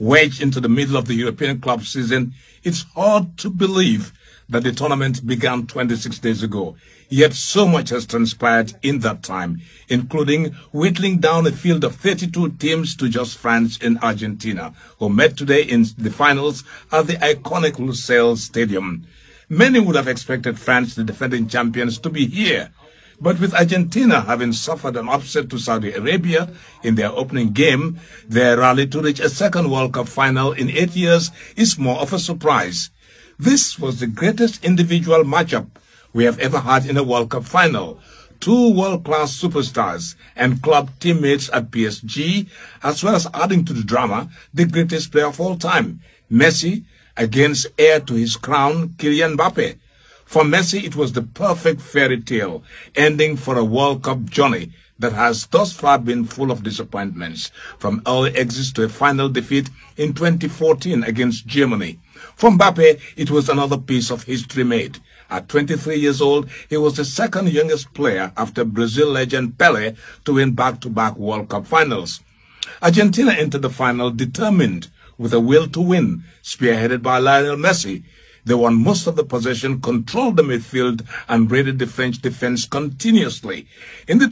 Wedged into the middle of the European club season, it's hard to believe that the tournament began 26 days ago. Yet so much has transpired in that time, including whittling down a field of 32 teams to just France and Argentina, who met today in the finals at the iconic Lusail Stadium. Many would have expected France, the defending champions, to be here but with Argentina having suffered an upset to Saudi Arabia in their opening game, their rally to reach a second World Cup final in eight years is more of a surprise. This was the greatest individual matchup we have ever had in a World Cup final. Two world-class superstars and club teammates at PSG, as well as adding to the drama, the greatest player of all time, Messi, against heir to his crown, Kylian Mbappe. For Messi, it was the perfect fairy tale, ending for a World Cup journey that has thus far been full of disappointments, from early exits to a final defeat in 2014 against Germany. For Mbappe, it was another piece of history made. At 23 years old, he was the second youngest player after Brazil legend Pelé to win back-to-back -back World Cup finals. Argentina entered the final determined with a will to win, spearheaded by Lionel Messi, they won most of the possession, controlled the midfield, and raided the French defense continuously. In the